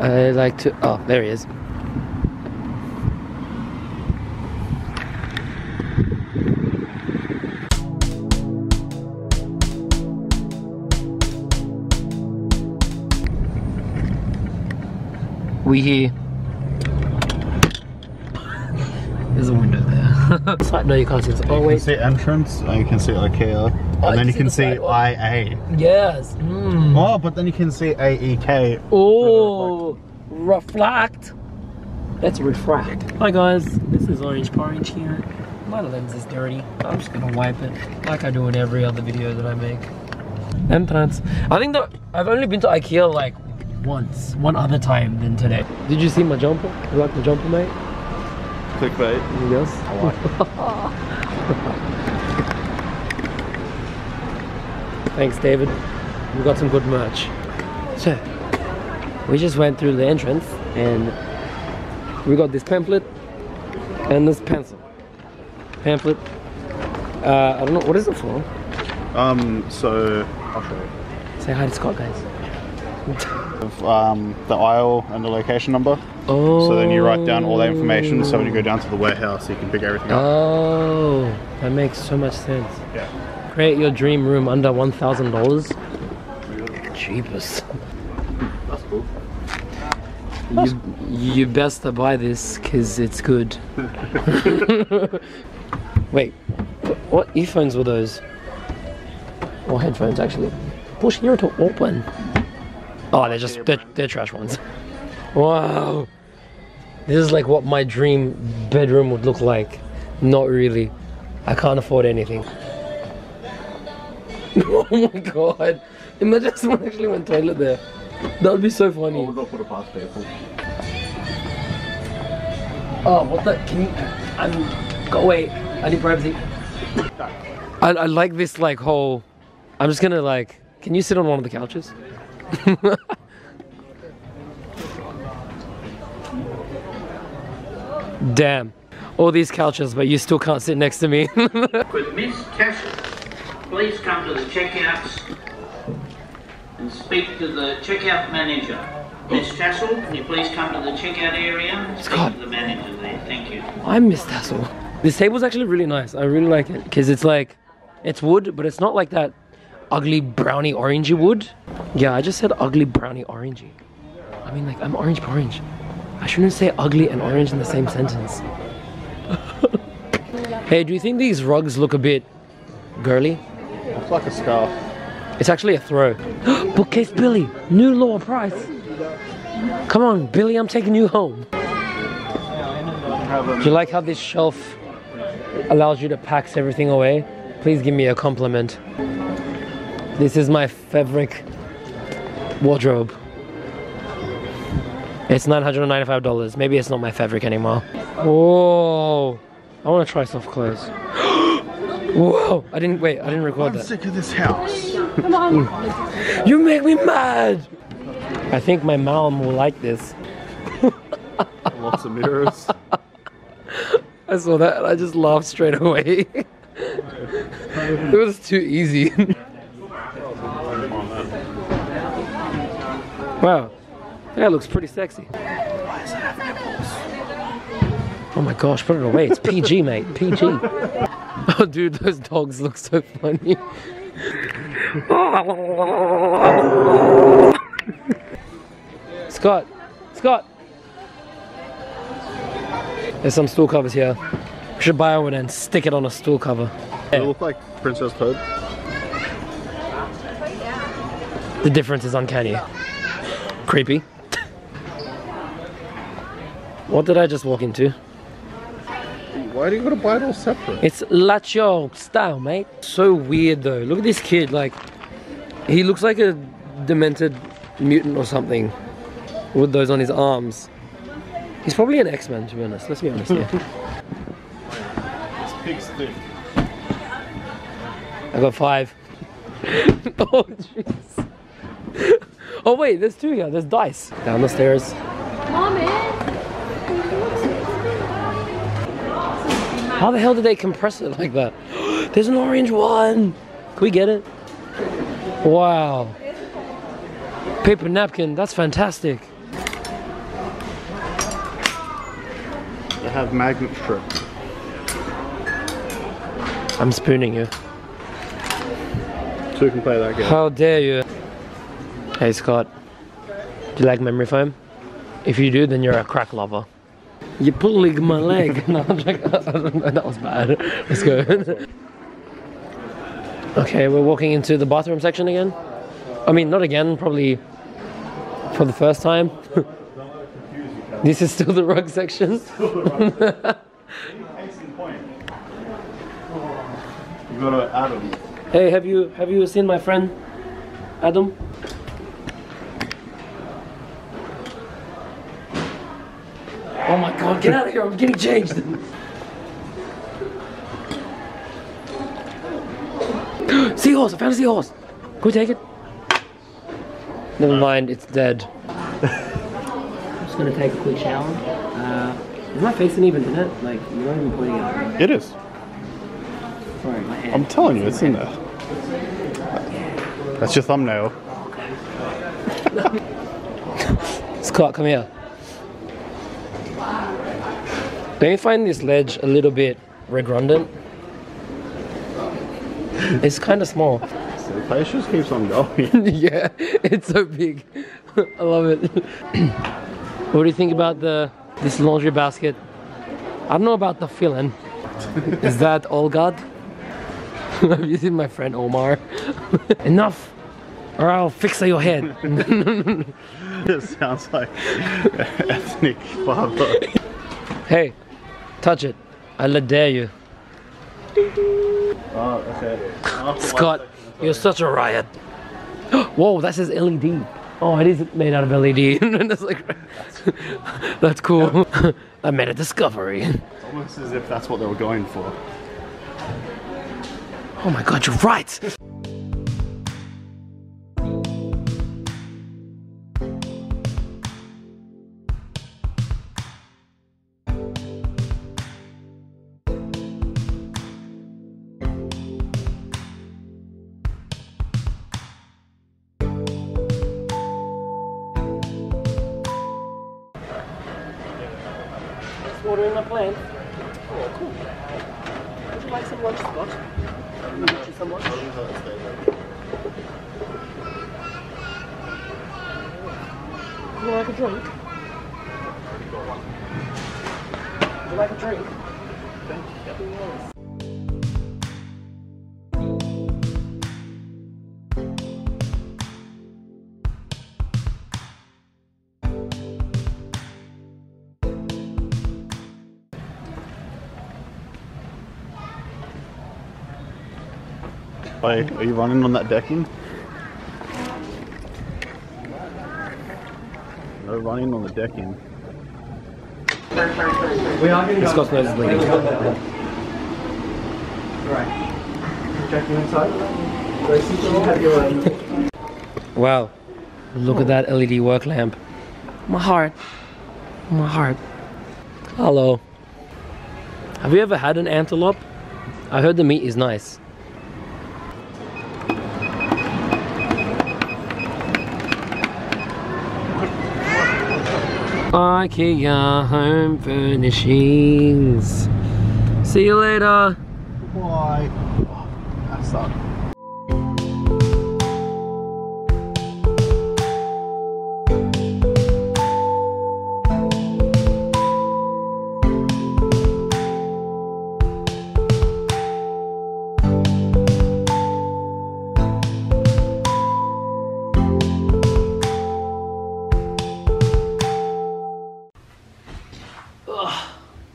I like to. Oh, there he is. We here. There's a window there. Side- no, you can't see. this. always. You can see entrance, and you can see IKEA, and then you you can see the see IA. Yes. Mm. Oh, but then you can see AEK. Oh, reflect. Let's refract. Hi guys, this is Orange Porange here. My lens is dirty. I'm just gonna wipe it like I do in every other video that I make. Entrance. I think that I've only been to IKEA like once, one other time than today. Did you see my jumper? You like the jumper, mate? Clickbait. Yes. I like Thanks, David. We got some good merch. So, we just went through the entrance and we got this pamphlet and this pencil. Pamphlet. Uh, I don't know, what is it for? Um, so I'll show you. Say hi to Scott, guys. Um, the aisle and the location number. Oh. So then you write down all that information. So when you go down to the warehouse, you can pick everything up. Oh, that makes so much sense. Yeah. Create your dream room under $1,000. Cheapest. That's cool. You, you best to buy this because it's good. Wait, what earphones were those? Or headphones actually? Push here to open. Oh, they're just they're, they're trash ones. Wow, this is like what my dream bedroom would look like. Not really. I can't afford anything. oh my god! Imagine someone actually went toilet there. That would be so funny. go put a pass people. Oh, what the? Can you? I'm. Go away. I need privacy. I, I like this like whole. I'm just gonna like. Can you sit on one of the couches? Damn. All these couches, but you still can't sit next to me. With Miss Tassel, please come to the checkouts and speak to the checkout manager. Miss Tassel, can you please come to the checkout area and speak Scott. to the manager there? Thank you. I'm miss Tassel. This table's actually really nice. I really like it because it's like, it's wood, but it's not like that ugly browny orangey wood. Yeah, I just said ugly browny orangey. I mean, like I'm orange orange. I shouldn't say ugly and orange in the same sentence. hey, do you think these rugs look a bit girly? Like a scarf. It's actually a throw. Bookcase Billy, new lower price. Come on, Billy, I'm taking you home. Do you like how this shelf allows you to pack everything away? Please give me a compliment. This is my fabric wardrobe. It's $995. Maybe it's not my fabric anymore. Whoa. I want to try soft clothes. Whoa. I didn't, wait, I didn't record I'm that. sick of this house. Come on. Mm. You make me mad! I think my mom will like this. Lots of mirrors. I saw that and I just laughed straight away. it was too easy. wow. That looks pretty sexy. Oh my gosh, put it away. It's PG, mate. PG. Dude, those dogs look so funny. Scott, Scott. There's some stool covers here. We should buy one and stick it on a stool cover. They look like Princess Toad. The difference is uncanny. Creepy. what did I just walk into? Why do you gotta buy it all separate? It's Lacho style, mate. So weird though. Look at this kid. Like, he looks like a demented mutant or something with those on his arms. He's probably an X-Men, to be honest. Let's be honest here. It's pig stick. I got five. oh, jeez. Oh, wait, there's two here. There's dice. Down the stairs. Mommy. How the hell did they compress it like that? There's an orange one. Can we get it? Wow. Paper napkin. That's fantastic. They have magnet strip. I'm spooning you. So you can play that game. How dare you? Hey Scott, do you like memory foam? If you do, then you're a crack lover. You're pulling my leg. no, I'm joking. that was bad. Let's go. okay, we're walking into the bathroom section again. I mean, not again, probably for the first time. this is still the rug section. Case in point. You go to Adam. Hey, have you have you seen my friend Adam? Oh my god, get out of here, I'm getting changed. seahorse, I found a seahorse. Can we take it? Never mind, it's dead. I'm just gonna take a quick shower. Uh, is my face uneven in it? Like, you're not even pointing at me. It is. Sorry, my hand. I'm telling you, it's in there. That's your thumbnail. Scott, come here. Don't you find this ledge a little bit redundant? It's kind of small. The place just keeps on going. yeah, it's so big. I love it. what do you think about the this laundry basket? I don't know about the feeling. Is that all God? Have you seen my friend Omar? Enough, or I'll fix your head. it sounds like ethnic father. hey, touch it. I dare you. Oh, okay. Scott, you're such a riot. Whoa, that says LED. Oh, it is made out of LED. that's like, that's cool. I made a discovery. It's almost as if that's what they were going for. Oh my god, you're right. Water in my plant. Oh, cool. Would you like some lunch, Scott? You some lunch. Would you like a drink? Would you like a drink? Wait, are you running on that decking? No running on the decking. we are Scott's nose is bleeding. Right. Checking inside. wow. Look at that LED work lamp. My heart. My heart. Hello. Have you ever had an antelope? I heard the meat is nice. IKEA home furnishings. See you later. Why? Oh, that sucked.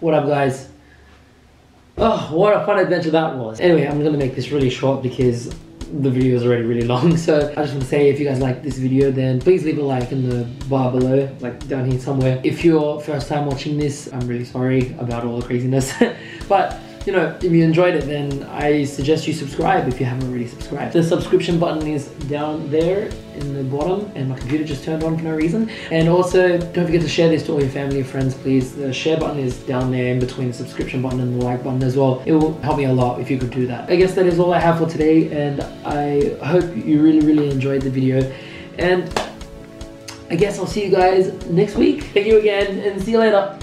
What up, guys? Oh, what a fun adventure that was. Anyway, I'm gonna make this really short because the video is already really long. So I just want to say if you guys like this video, then please leave a like in the bar below, like down here somewhere. If you're first time watching this, I'm really sorry about all the craziness. but you know, if you enjoyed it, then I suggest you subscribe if you haven't already subscribed. The subscription button is down there in the bottom, and my computer just turned on for no reason. And also, don't forget to share this to all your family and friends, please. The share button is down there in between the subscription button and the like button as well. It will help me a lot if you could do that. I guess that is all I have for today, and I hope you really, really enjoyed the video. And I guess I'll see you guys next week. Thank you again, and see you later.